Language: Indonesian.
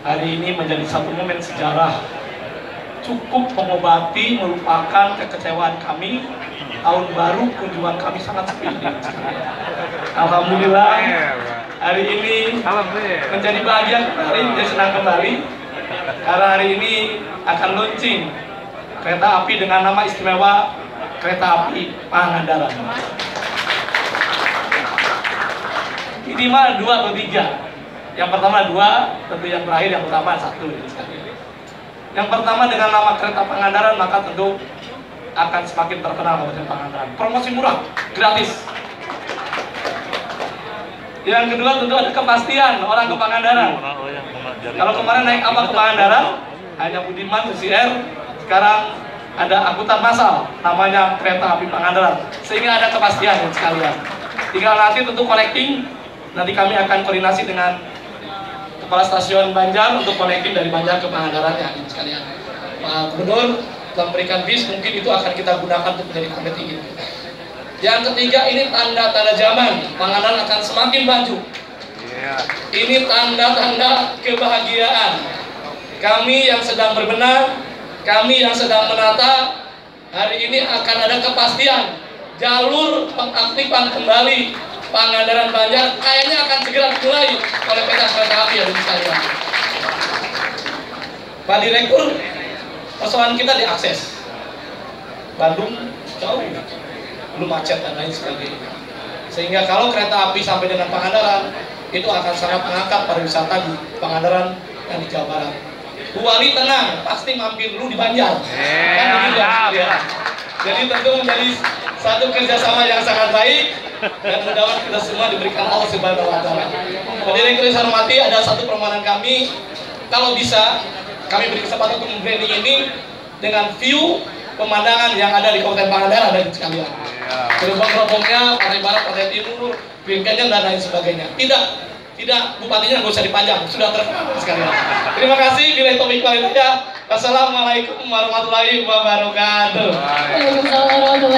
hari ini menjadi satu momen sejarah. Cukup mengobati, melupakan kekecewaan kami. Tahun baru kunjungan kami sangat sepi. Alhamdulillah hari ini menjadi bahagia kembali, menjadi senang kembali. Karena hari ini akan launching kereta api dengan nama istimewa kereta api Pangandaran. Ini mah dua atau tiga yang pertama dua, tentu yang terakhir yang pertama satu yang pertama dengan nama kereta Pangandaran maka tentu akan semakin terkenal Kabupaten Pangandaran. Promosi murah, gratis. Yang kedua tentu ada kepastian orang ke Pangandaran. Kalau kemarin naik apa ke Pangandaran, hanya Budiman, CCR, sekarang ada angkutan massal, namanya kereta api Pangandaran. Sehingga ada kepastian sekalian. Tinggal nanti tentu collecting, nanti kami akan koordinasi dengan kepala stasiun Banjar untuk connecting dari Banjar ke Pangandaran ya sekalian. Pak Gubernur telah memberikan bis, mungkin itu akan kita gunakan untuk menjadi connecting ini. Yang ketiga ini tanda-tanda zaman, Pangandaran akan semakin maju. Ini tanda-tanda kebahagiaan. Kami yang sedang berbenah, kami yang sedang menata, hari ini akan ada kepastian jalur pengaktifan kembali Pangandaran Banjar kayaknya akan segera dimulai oleh PT Kereta Api ya saya. Pak Direktur, persoalan kita diakses. Bandung jauh, belum macet dan lain sebagainya. Sehingga kalau kereta api sampai dengan Pangandaran, itu akan sangat mengangkat pariwisata di Pangandaran dan di Jawa Barat. Bu Wali tenang, pasti mampir dulu di Banjar. kan begitu ya. Jadi tentu menjadi satu kerjasama yang sangat baik dan mudah-mudahan kita semua diberikan Allah Subhanahu Wa Taala. Hadirin yang saya hormati, ada satu permohonan kami, kalau bisa kami beri kesempatan untuk membranding ini dengan view pemandangan yang ada di Kabupaten Pangandaran dan sekalian. Gerbong-gerbongnya, partai barat, partai timur, bingkainya dan lain sebagainya. Tidak, tidak bupatinya nggak usah dipanjang, sudah terkenal sekalian. Terima kasih, bila itu Wassalamualaikum warahmatullahi wabarakatuh. Waalaikumsalam warahmatullahi